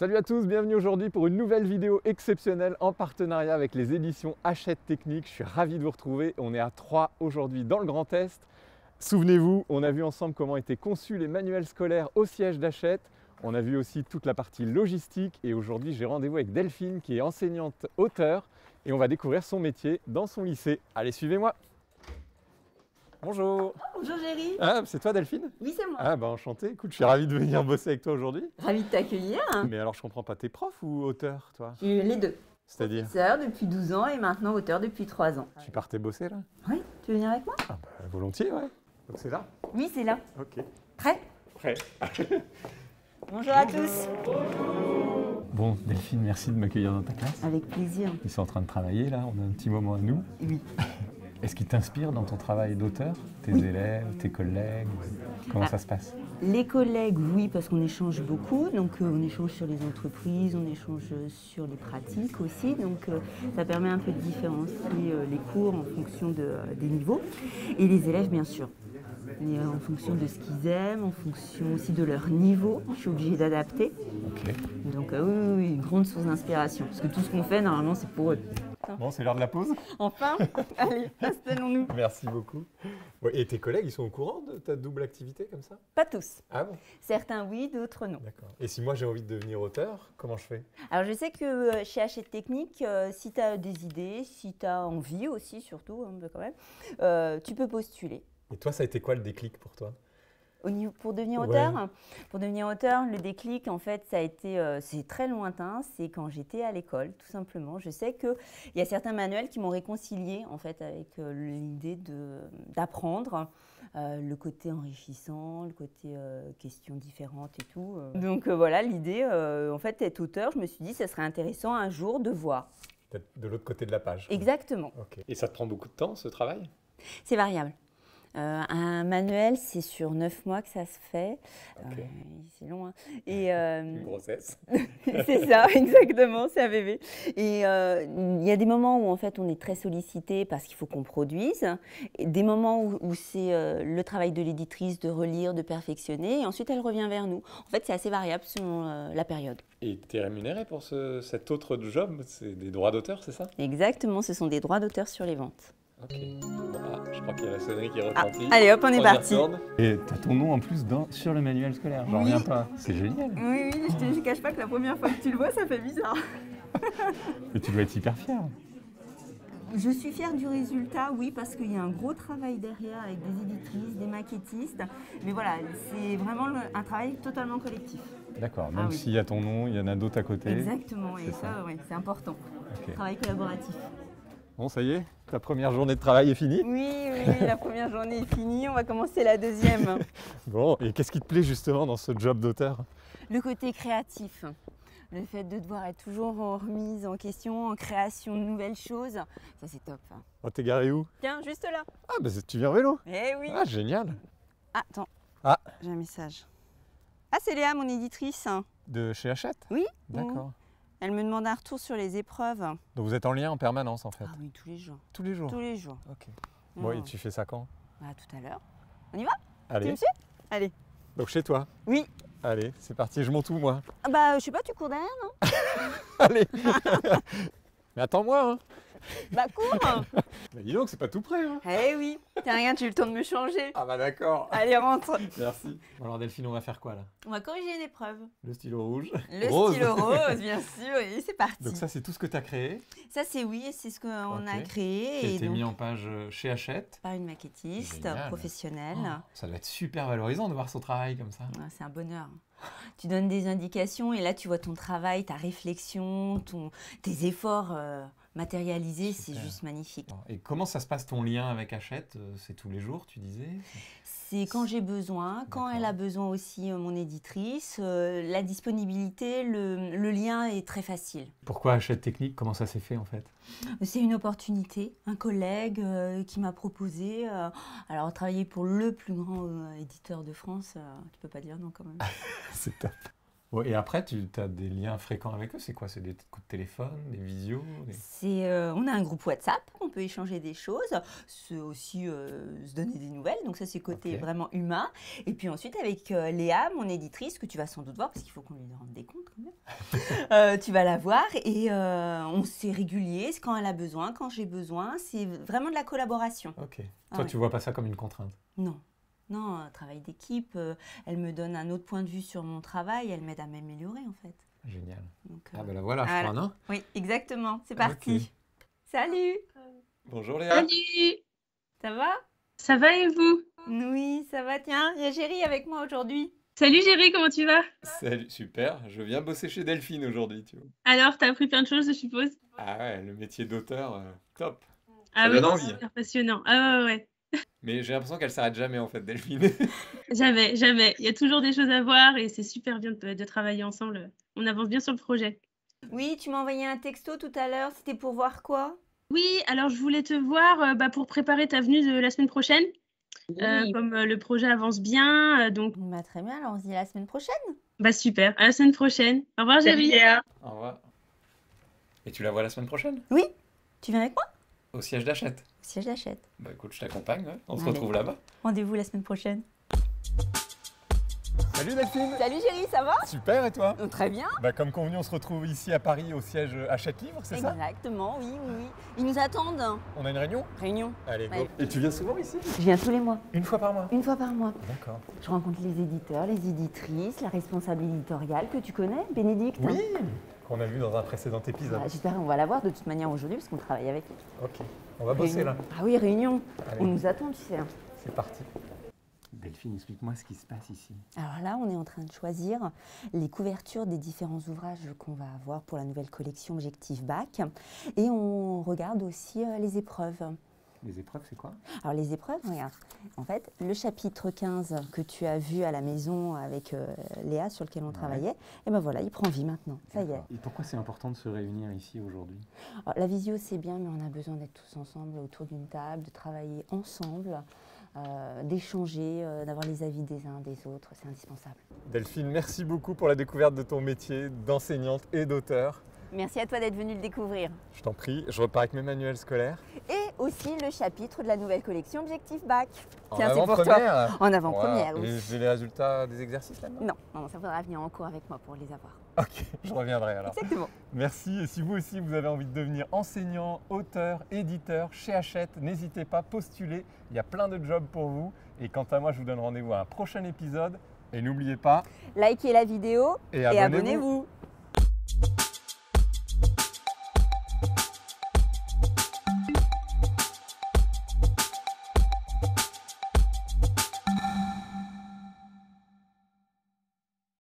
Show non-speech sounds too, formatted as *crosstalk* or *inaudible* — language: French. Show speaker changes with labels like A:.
A: Salut à tous, bienvenue aujourd'hui pour une nouvelle vidéo exceptionnelle en partenariat avec les éditions Hachette Technique. Je suis ravi de vous retrouver. On est à 3 aujourd'hui dans le Grand Est. Souvenez-vous, on a vu ensemble comment étaient conçus les manuels scolaires au siège d'Hachette. On a vu aussi toute la partie logistique et aujourd'hui j'ai rendez-vous avec Delphine qui est enseignante auteur et on va découvrir son métier dans son lycée. Allez, suivez-moi. Bonjour.
B: Bonjour Géry.
A: Ah, c'est toi Delphine?
B: Oui, c'est moi.
A: Ah bah enchanté, écoute, je suis ravi de venir bosser avec toi aujourd'hui.
B: Ravi de t'accueillir.
A: Mais alors je comprends pas, t'es prof ou auteur toi?
B: Je Les deux.
A: C'est-à-dire?
B: Sœur depuis 12 ans et maintenant auteur depuis 3 ans.
A: Tu partais bosser là?
B: Oui, tu veux venir avec moi?
A: Ah bah volontiers, ouais. Donc c'est là?
B: Oui, c'est là.
A: Ok.
B: Prêt?
A: Prêt. *laughs*
B: Bonjour à tous.
A: Bon, Delphine, merci de m'accueillir dans ta classe.
B: Avec plaisir.
A: Ils sont en train de travailler là, on a un petit moment à nous.
B: Oui. *laughs*
A: Est-ce qu'ils t'inspirent dans ton travail d'auteur Tes
B: Oui.
A: élèves, tes collègues Comment
B: Ah.
A: ça se passe
B: Les collègues, oui, parce qu'on échange beaucoup. Donc, euh, on échange sur les entreprises, on échange sur les pratiques aussi. Donc, euh, ça permet un peu de différencier euh, les cours en fonction de, des niveaux. Et les élèves, bien sûr. Et, en fonction de ce qu'ils aiment, en fonction aussi de leur niveau, je suis obligée d'adapter.
A: Ok.
B: Donc, oui, oui, oui, une grande source d'inspiration. Parce que tout ce qu'on fait, normalement, c'est pour eux.
A: Bon, c'est l'heure de la pause.
B: Enfin, *laughs* allez, installons-nous.
A: Merci beaucoup. Et tes collègues, ils sont au courant de ta double activité comme ça?
B: Pas tous.
A: Ah bon?
B: Certains oui, d'autres non.
A: D'accord. Et si moi j'ai envie de devenir auteur, comment je fais?
B: Alors je sais que euh, chez Hachette Technique, euh, si tu as des idées, si tu as envie aussi surtout, hein, quand même, euh, tu peux postuler.
A: Et toi, ça a été quoi le déclic pour toi?
B: Au niveau, pour devenir
A: Ouais.
B: auteur, pour devenir auteur, le déclic, en fait, ça a été, euh, c'est très lointain. C'est quand j'étais à l'école, tout simplement. Je sais que il y a certains manuels qui m'ont réconcilié, en fait, avec euh, l'idée de d'apprendre. euh, le côté enrichissant, le côté questions différentes et tout. Donc voilà, l'idée, en fait, d'être auteur, je me suis dit, ça serait intéressant un jour de voir.
A: Peut-être de l'autre côté de la page.
B: Exactement.
A: Et ça te prend beaucoup de temps, ce travail?
B: C'est variable. Euh, un manuel, c'est sur neuf mois que ça se fait.
A: Ok.
B: Euh, c'est long. hein. *laughs* Et euh,
A: Une grossesse. *laughs*
B: c'est ça, *laughs* exactement, c'est un bébé. Et euh, il y a des moments où en fait on est très sollicité parce qu'il faut qu'on produise, et des moments où, où c'est euh, le travail de l'éditrice de relire, de perfectionner, et ensuite elle revient vers nous. En fait, c'est assez variable selon euh, la période.
A: Et tu es rémunéré pour ce- cet autre job? C'est des droits d'auteur, c'est ça?
B: Exactement, ce sont des droits d'auteur sur les ventes.
A: Ok. Ah, je crois qu'il y a la sonnerie qui est
B: Ah, allez hop, on est parti.
A: Et tu as ton nom en plus dans, sur le manuel scolaire, j'en
B: Oui.
A: reviens pas. C'est génial.
B: Oui, oui, je ne cache pas que la première fois que tu le vois, ça fait bizarre.
A: Et tu dois être hyper fier.
B: Je suis fière du résultat, oui, parce qu'il y a un gros travail derrière avec des éditrices, des maquettistes. Mais voilà, c'est vraiment le- un travail totalement collectif.
A: D'accord,
B: Ah
A: même
B: oui.
A: s'il y a ton nom, il y en a d'autres à côté.
B: Exactement, et
A: c'est
B: ça,
A: ça.
B: ouais, c'est important. Travail collaboratif.
A: Bon, ça y est, ta première journée de travail est finie?
B: Oui, oui, la première journée est finie, on va commencer la deuxième. *laughs*
A: Bon, et qu'est-ce qui te plaît justement dans ce job d'auteur?
B: Le côté créatif. Le fait de devoir être toujours en remise en question, en création de nouvelles choses, ça c'est top.
A: Oh, t'es garé où?
B: Tiens, juste là.
A: Ah, bah tu viens en vélo
B: Eh oui.
A: Ah, génial
B: Ah, attends.
A: Ah.
B: J'ai un message. Ah, c'est Léa, mon éditrice.
A: De chez Hachette?
B: Oui.
A: D'accord.
B: Elle me demande un retour sur les épreuves.
A: Donc vous êtes en lien en permanence en fait
B: Ah oui, tous les jours.
A: Tous les jours
B: Tous les jours.
A: Ok. Bon, et tu fais ça quand?
B: Bah, tout à l'heure. On y va? Tu
A: Allez,
B: me suis? Allez.
A: donc chez toi?
B: Oui.
A: Allez, c'est parti, je monte où moi?
B: Ah bah, je sais pas, tu cours derrière, non? *laughs*
A: Allez *laughs* Mais attends-moi hein *laughs*
B: Bah, cours
A: Bah dis donc, c'est pas tout près hein
B: Eh oui. Tiens, regarde, j'ai eu le temps de me changer.
A: Ah bah d'accord
B: Allez, rentre.
A: Merci. Bon, alors Delphine, on va faire quoi là?
B: On va corriger une épreuve.
A: Le stylo rouge
B: Le
A: Rose.
B: stylo *laughs* rose, bien sûr, et c'est parti.
A: Donc ça, c'est tout ce que tu as créé,
B: Ça, c'est oui, c'est ce qu'on a créé.
A: qui a
B: Et
A: été
B: donc,
A: mis en page euh, chez Hachette.
B: par une maquettiste
A: Génial.
B: professionnelle.
A: Oh, ça doit être super valorisant de voir son travail comme ça.
B: Ouais, c'est un bonheur. *laughs* Tu donnes des indications et là, tu vois ton travail, ta réflexion, ton, tes efforts euh, matérialisés. C'est juste magnifique.
A: Et comment ça se passe ton lien avec Hachette? C'est tous les jours, tu disais?
B: C'est quand j'ai besoin, quand elle a besoin aussi, euh, mon éditrice. euh, la disponibilité, le, le lien est très facile.
A: Pourquoi Hachette Technique? Comment ça s'est fait en fait?
B: C'est une opportunité, un collègue euh, qui m'a proposé. alors, travailler pour le plus grand éditeur de France, tu peux pas dire non quand même. *laughs*
A: C'est top. Ouais, et après, tu as des liens fréquents avec eux. C'est quoi? C'est des coups de téléphone, des visios des-
B: C'est, euh, on a un groupe WhatsApp, on peut échanger des choses, aussi euh, se donner des nouvelles, donc ça c'est côté vraiment humain. Et puis ensuite avec euh, Léa, mon éditrice, que tu vas sans doute voir, parce qu'il faut qu'on lui rende des comptes quand même, *laughs* tu vas la voir et on s'est régulier, c'est quand elle a besoin, quand j'ai besoin, c'est vraiment de la collaboration.
A: Ok.
B: Ah
A: Toi,
B: ouais.
A: tu vois pas ça comme une contrainte?
B: Non. Non, un travail d'équipe, euh, elle me donne un autre point de vue sur mon travail, elle m'aide à m'améliorer en fait.
A: Génial.
B: Donc, euh,
A: Ah ben la voilà, je
B: voilà.
A: crois, non
B: Oui, exactement, c'est
A: Ok.
B: parti. Salut,
A: Bonjour Léa.
C: Salut
B: ça va?
C: Ça va et vous?
B: Oui, ça va, tiens, il y a Géry avec moi aujourd'hui.
C: Salut Géry, comment tu vas?
A: Salut, super. Je viens bosser chez Delphine aujourd'hui, tu vois.
C: Alors, t'as appris plein de choses, je suppose?
A: Ah ouais, le métier d'auteur, euh, top.
C: Ah
A: donne
C: oui,
A: envie.
C: c'est super passionnant. Ah ouais, ouais,
A: Mais j'ai l'impression qu'elle s'arrête jamais en fait, Delphine. *laughs*
C: Jamais, jamais. Il y a toujours des choses à voir et c'est super bien de, de travailler ensemble. On avance bien sur le projet.
B: Oui, tu m'as envoyé un texto tout à l'heure, c'était pour voir quoi?
C: Oui, alors je voulais te voir euh, bah, pour préparer ta venue de la semaine prochaine. Euh, comme euh, le projet avance bien, euh, donc
B: bah, Très bien, alors on se dit la semaine prochaine.
C: bah super. À la semaine prochaine. Au revoir Géry.
A: Au revoir. Et tu la vois la semaine prochaine?
B: Oui, tu viens avec moi
A: Au siège d'achète.
B: Au siège d'achète.
A: Bah écoute, je t'accompagne, ouais. on se retrouve là-bas.
B: Rendez-vous la semaine prochaine.
A: Salut Delphine
B: Salut Géry, ça va?
A: Super et toi?
B: Euh, Très bien.
A: Bah comme convenu, on se retrouve ici à Paris au siège Hachette Livre, c'est ça?
B: Exactement, oui, oui, oui. Ils nous attendent.
A: On a une réunion?
B: Réunion.
A: Allez, go.
B: Allez.
A: Et tu viens souvent ici?
B: Je viens tous les mois,
A: Une fois par mois?
B: Une fois par mois.
A: D'accord.
B: Je rencontre les éditeurs, les éditrices, la responsable éditoriale que tu connais, Bénédicte.
A: Oui Qu'on a vu dans un précédent épisode.
B: Voilà, J'espère qu'on va la voir de toute manière aujourd'hui parce qu'on travaille avec elle.
A: Ok. On va bosser
B: Réunion.
A: là.
B: Ah oui, réunion.
A: Allez,
B: On nous attend, tu sais. hein.
A: c'est parti. Delphine, explique-moi ce qui se passe ici.
B: Alors là, on est en train de choisir les couvertures des différents ouvrages qu'on va avoir pour la nouvelle collection Objectif Bac. Et on regarde aussi euh, les épreuves.
A: Les épreuves, c'est quoi?
B: Alors les épreuves, regarde. En fait, le chapitre 15 que tu as vu à la maison avec euh, Léa sur lequel on
A: Ouais.
B: travaillait, et ben voilà, il prend vie maintenant. Ça y est.
A: Et pourquoi c'est important de se réunir ici aujourd'hui?
B: Alors, la visio, c'est bien, mais on a besoin d'être tous ensemble autour d'une table, de travailler ensemble, euh, d'échanger, euh, d'avoir les avis des uns des autres. C'est indispensable.
A: Delphine, merci beaucoup pour la découverte de ton métier d'enseignante et d'auteur.
B: Merci à toi d'être venu le découvrir.
A: Je t'en prie, je repars avec mes manuels scolaires.
B: Et aussi le chapitre de la nouvelle collection Objectif Bac.
A: En
B: Tiens, c'est pour toi.
A: avant-première.
B: En avant-première.
A: Et j'ai les résultats des exercices maintenant
B: Non, non, ça faudra venir en cours avec moi pour les avoir.
A: Ok, je reviendrai alors.
B: Exactement.
A: Merci. Et si vous aussi vous avez envie de devenir enseignant, auteur, éditeur chez Hachette, n'hésitez pas, postulez. Il y a plein de jobs pour vous. Et quant à moi, je vous donne rendez-vous à un prochain épisode. Et n'oubliez pas,
B: Likez la vidéo
A: et
B: et
A: abonnez-vous.
B: abonnez-vous.